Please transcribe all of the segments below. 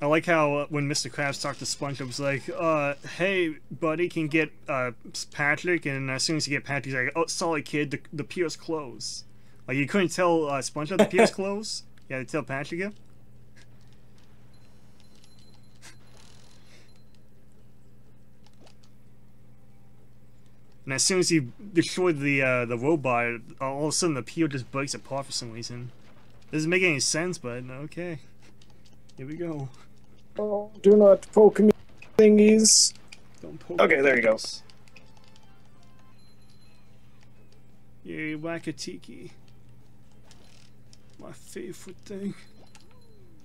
I like how uh, when Mr. Krabs talked to SpongeBob, was like, uh, hey, buddy, can get uh, Patrick, and as soon as you get Patrick, he's like, oh, sorry, kid, the, the pier's closed. Like, you couldn't tell uh, SpongeBob the pier's closed? You had to tell Patrick it? And as soon as you destroyed the uh, the robot, all of a sudden the pier just breaks apart for some reason. Doesn't make any sense, but okay. Here we go. Oh, do not poke me, thingies. Don't poke Okay, there you go. us. Yay, Wakatiki. My favorite thing.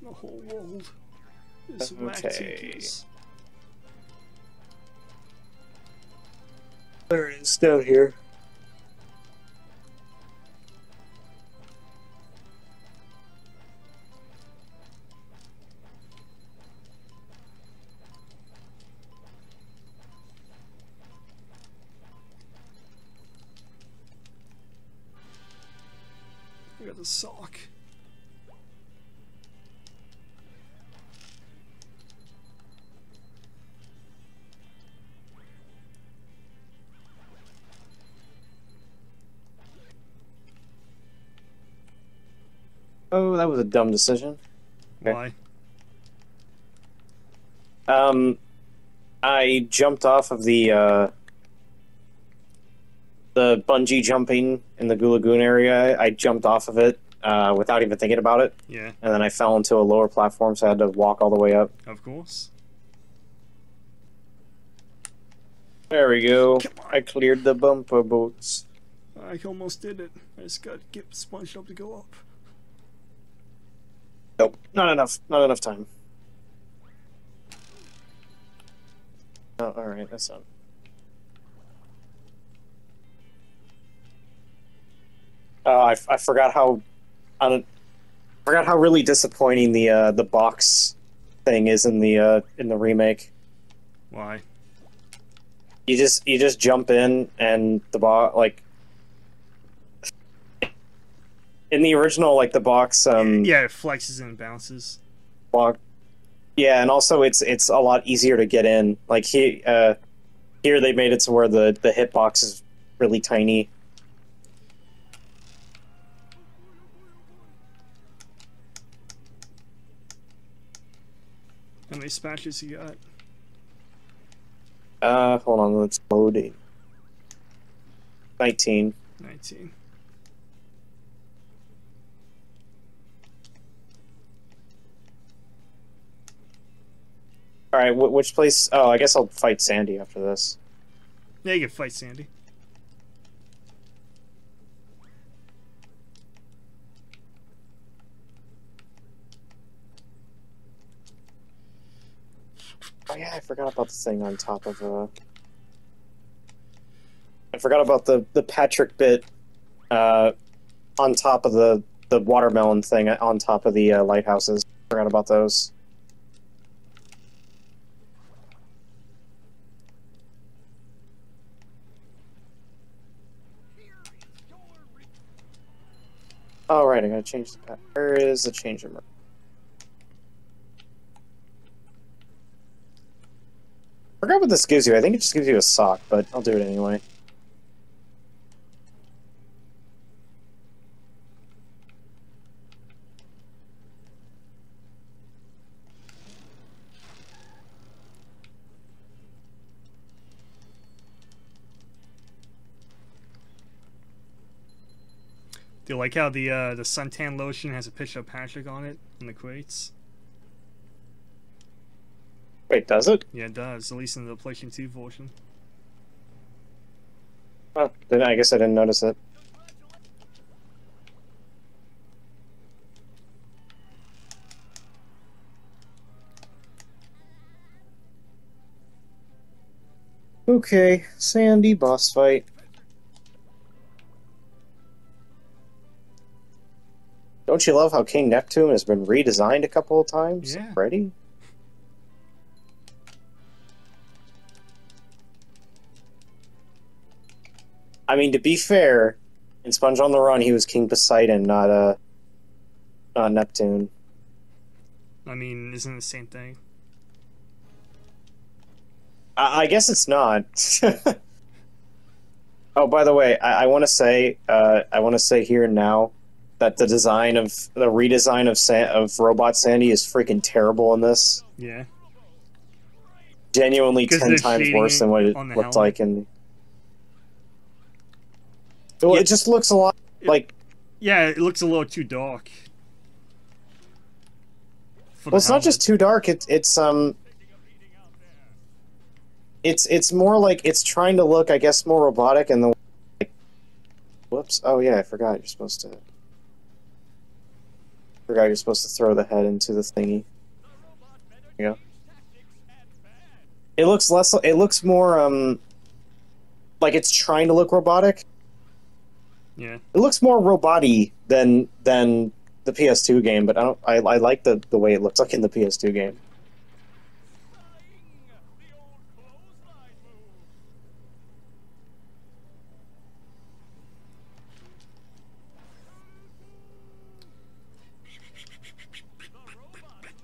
in The whole world is Okay. Wakatikis. There it is down here. I got the sock. Oh, that was a dumb decision. Why? Um, I jumped off of the uh, the bungee jumping in the Goo Lagoon area. I jumped off of it uh, without even thinking about it, Yeah, and then I fell into a lower platform, so I had to walk all the way up. of course. There we go. I cleared the bumper boats. I almost did it. I just got to get SpongeBob to go up. Nope, not enough. Not enough time. Oh, all right, that's not. Oh, I, I forgot how, I don't, forgot how really disappointing the uh, the box thing is in the uh, in the remake. Why? You just you just jump in and the box like in the original like the box um yeah, it flexes and bounces. block. Yeah, and also it's it's a lot easier to get in. Like he uh here they made it to where the the hitbox is really tiny. Many spatches you got? Uh hold on, let's load it. 19. 19. All right, wh- which place? Oh, I guess I'll fight Sandy after this. Yeah, you can fight Sandy. Yeah, I forgot about the thing on top of uh I forgot about the the Patrick bit uh on top of the the watermelon thing on top of the uh, lighthouses. Forgot about those. Alright, right, I gotta change the pa- Where is the change room? forgot what this gives you. I think it just gives you a sock, but I'll do it anyway. Do you like how the uh, the suntan lotion has a picture of Patrick on it in the crates? Wait, does it? Yeah, it does. At least in the PlayStation 2 version. Oh, then I guess I didn't notice it. Okay, Sandy boss fight. Don't you love how King Neptune has been redesigned a couple of times Yeah. already? I mean, to be fair, in Sponge on the Run, he was King Poseidon, not uh, not Neptune. I mean, isn't it the same thing? I, I guess it's not. oh, by the way, I, I want to say, uh, I want to say here and now that the design of the redesign of San- of Robot Sandy is freaking terrible in this. Yeah. Genuinely ten times worse than what it looked helmet. like in. Well, Yeah. it just looks a lot like. Yeah, it looks a little too dark. Well, it's not just too dark. It's it's um. It's it's more like it's trying to look, I guess, more robotic and the. Like, whoops! Oh yeah, I forgot. You're supposed to. Forgot you're supposed to throw the head into the thingy. Go. It looks less. It looks more um. Like it's trying to look robotic. Yeah. It looks more robot-y than than the PS2 game, but I don't. I, I like the the way it looks like in the PS2 game.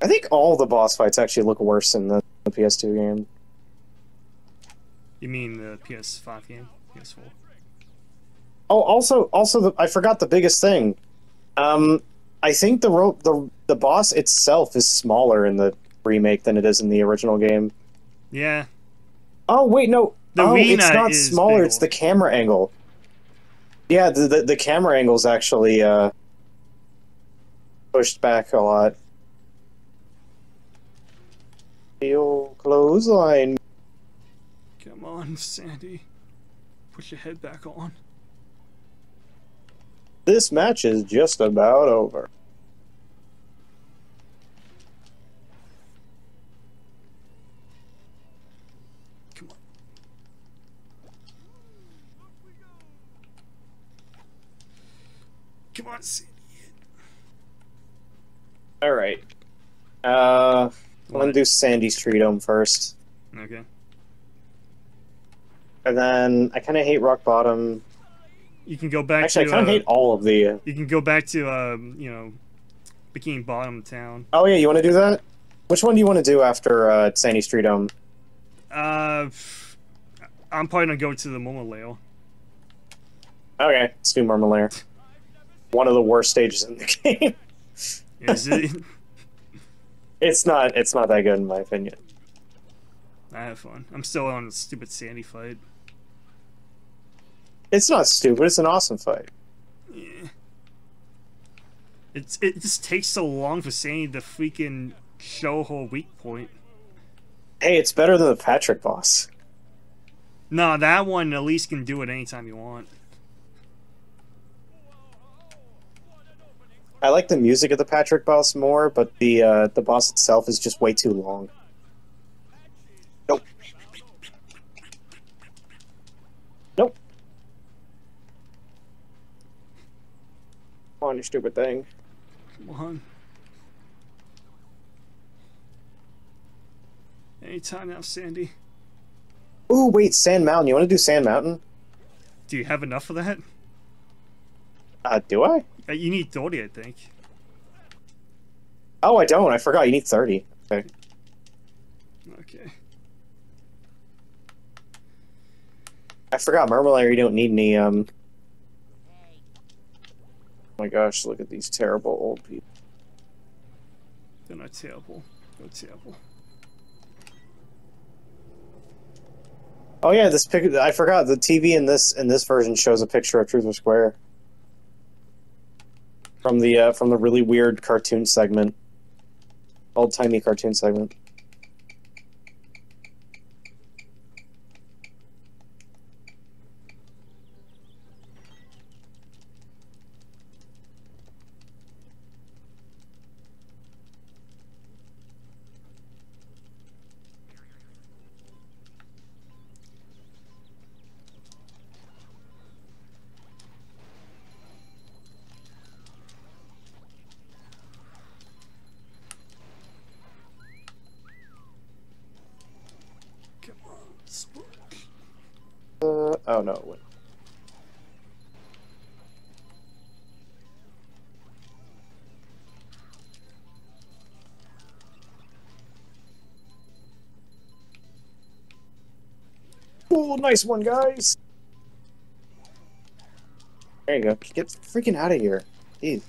I think all the boss fights actually look worse in the, the PS2 game. You mean the PS5 game? PS4. Oh, also, also, the, I forgot the biggest thing. Um, I think the ro- the the boss itself is smaller in the remake than it is in the original game. Yeah. Oh wait, no. The oh, it's not is smaller. bigger. It's the camera angle. Yeah, the the, the camera angle's actually uh, pushed back a lot. Clothesline. Come on, Sandy. Put your head back on. This match is just about over. Come on. Come on, Sandy. All right. Uh, I'm gonna do Sandy's Tree Dome first, Okay. and then I kind of hate Rock Bottom. You can go back Actually, I to. kind of uh, hate all of the. Uh... You can go back to, um, you know, Bikini Bottom Town. Oh yeah, you want to do that? Which one do you want to do after uh, Sandy's Tree Dome? Uh, I'm probably gonna go to the Momoleo. Okay, let's do. One of the worst stages in the game. Is it? It's not. It's not that good in my opinion. I have fun. I'm still on the stupid Sandy fight. It's not stupid. It's an awesome fight. Yeah. It's it just takes so long for Sandy to freaking show her weak point. Hey, it's better than the Patrick boss. No, that one at least can do it anytime you want. I like the music of the Patrick boss more, but the uh, the boss itself is just way too long. Nope. Nope. Come on, you stupid thing. Come on. Anytime now, Sandy. Ooh, wait, Sand Mountain. You want to do Sand Mountain? Do you have enough of that? Uh, do I? Uh, You need 30, I think. Oh, I don't. I forgot. You need 30. Okay. Okay. I forgot. Mermalair, you don't need any, um... Oh my gosh, look at these terrible old people. They're not terrible. They're terrible. Oh yeah, this pic. I forgot the TV in this in this version shows a picture of Truth or Square from the uh, from the really weird cartoon segment, old timey cartoon segment. Oh no, it. Ooh, nice one, guys! There you go. Get freaking out of here. Jeez.